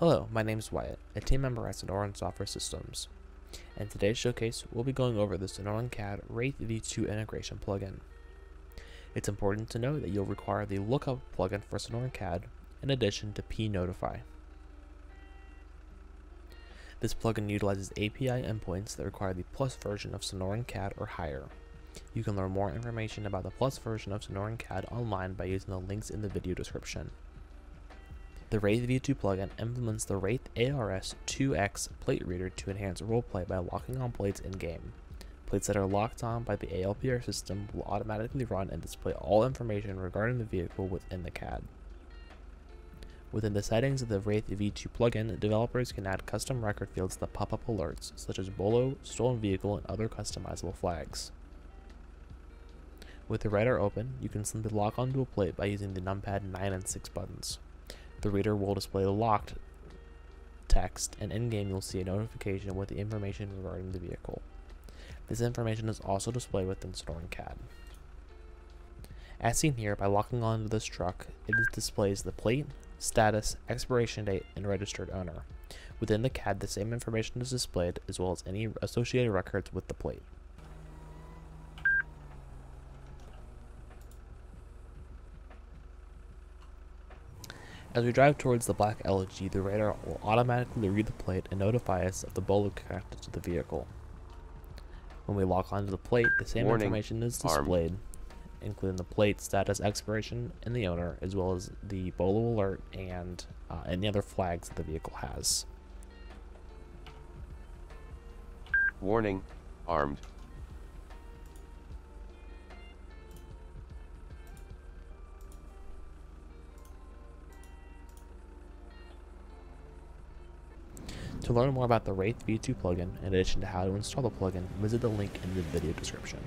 Hello, my name is Wyatt, a team member at Sonoran Software Systems. In today's showcase, we'll be going over the Sonoran CAD Wraith V2 integration plugin. It's important to know that you'll require the Lookup plugin for Sonoran CAD in addition to pNotify. This plugin utilizes API endpoints that require the Plus version of Sonoran CAD or higher. You can learn more information about the Plus version of Sonoran CAD online by using the links in the video description. The Wraith V2 plugin implements the Wraith ARS 2X plate reader to enhance roleplay by locking on plates in-game. Plates that are locked on by the ALPR system will automatically run and display all information regarding the vehicle within the CAD. Within the settings of the Wraith V2 plugin, developers can add custom record fields that pop up alerts, such as BOLO, stolen vehicle, and other customizable flags. With the writer open, you can simply lock onto a plate by using the numpad 9 and 6 buttons the reader will display the locked text, and in-game you'll see a notification with the information regarding the vehicle. This information is also displayed within Sonoran CAD. As seen here, by locking onto this truck, it displays the plate, status, expiration date, and registered owner. Within the CAD, the same information is displayed as well as any associated records with the plate. As we drive towards the black LG, the radar will automatically read the plate and notify us of the bolo connected to the vehicle. When we lock onto the plate, the same Warning. information is displayed, Armed. including the plate, status, expiration, and the owner, as well as the bolo alert and uh, any other flags that the vehicle has. Warning, armed. To learn more about the Wraith V2 plugin, in addition to how to install the plugin, visit the link in the video description.